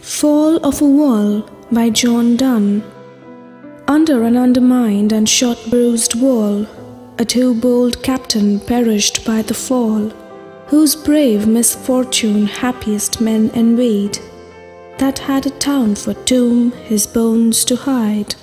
Fall of a Wall by John Donne. Under an undermined and shot bruised wall, a too bold captain perished by the fall, whose brave misfortune happiest men envied, that had a town for tomb his bones to hide.